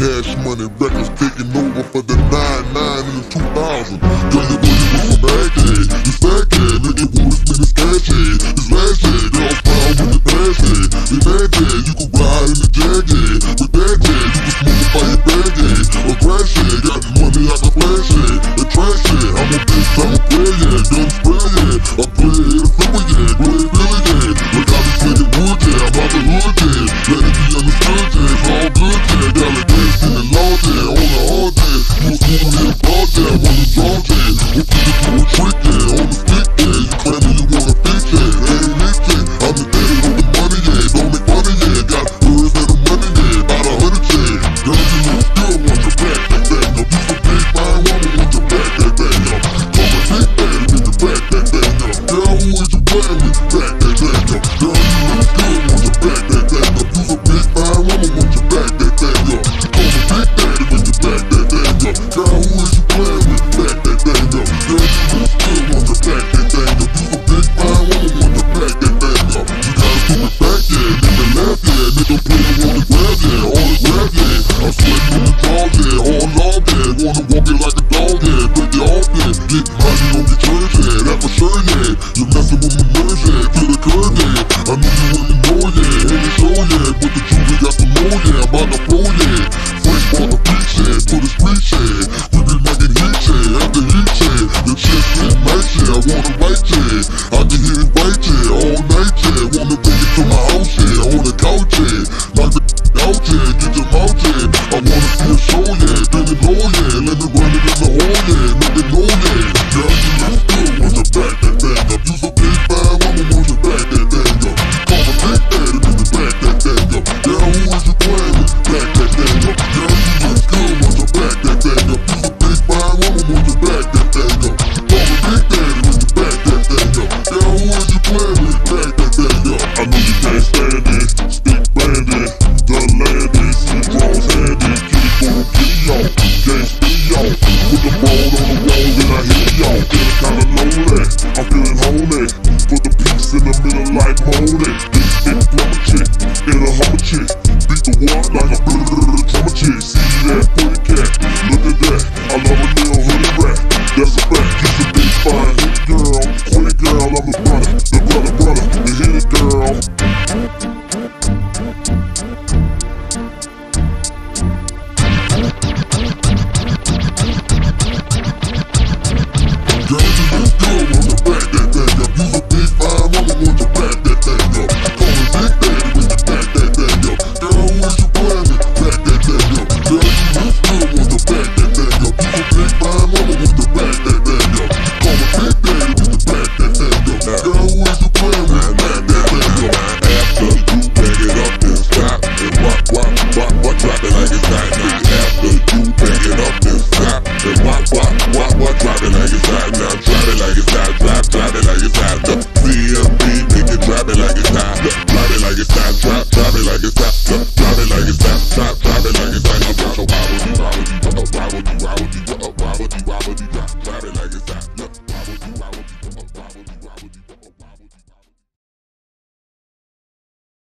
Cash money records taking over for the 99 and the 2000. Girl, your booty was a bad kid. You fat kid. Nigga, booty spin his cash head. His last head. Girl, proud with the past head. Your dad head. You can ride in the jag. With that head, you can smooth by your bag head. A crash head. Got money like a flash head. A trash head. I'm a bitch. I'm a player. Yeah. Gun spray. Yeah. I play it. A flipper. Yeah. Play it. Billy. Look out this nigga wood. Yeah. I'm out the hood. Yeah. Let it be understood. It's all good. Yeah. Got it whole thing, on the whole thing. You was moving here about that when you want to walk it like a dog head, break it off Get high on your church head, that for sure Yeah, You're messing with my nerves head, feel the curve yeah. I knew you wouldn't know yeah. ain't it show yeah. But the truth, jewelry got the more yeah, I'm about to blow yeah Fresh on the beach yeah. to the street yeah. We be making heat head, after heat yeah. Your chest is nice yeah, I want to right yeah. like it.